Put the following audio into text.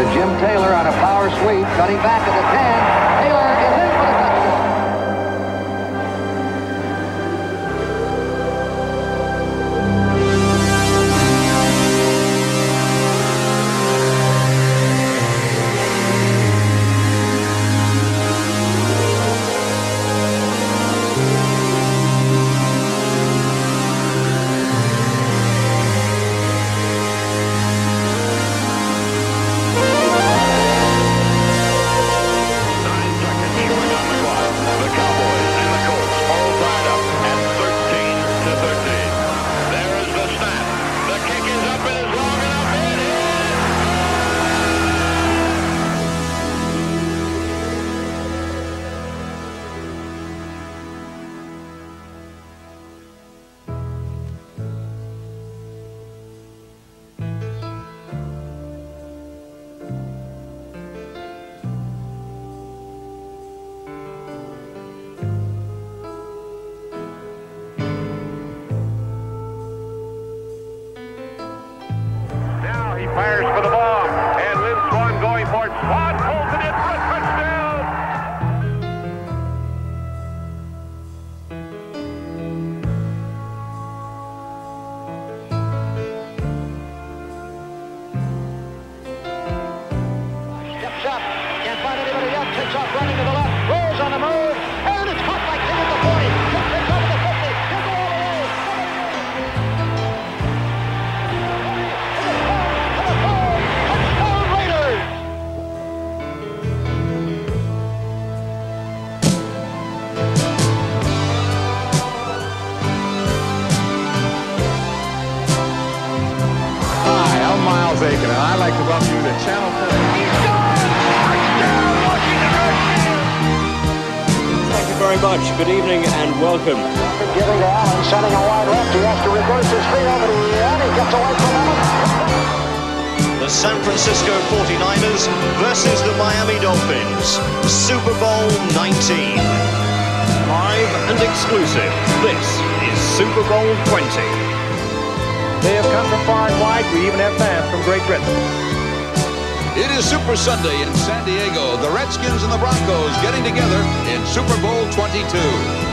to Jim Taylor on a power sweep, cutting back at the 10. Fires I'm Miles Aiken, and I'd like to welcome you to Channel 4. Thank you very much. Good evening and welcome. Giving to Allen, sending a wide left, he has to reverse his feet over to the end, he gets away from him. The San Francisco 49ers versus the Miami Dolphins. Super Bowl 19. Live and exclusive. This is Super Bowl 20. They have come from far and wide. We even have fans from Great Britain. It is Super Sunday in San Diego. The Redskins and the Broncos getting together in Super Bowl 22.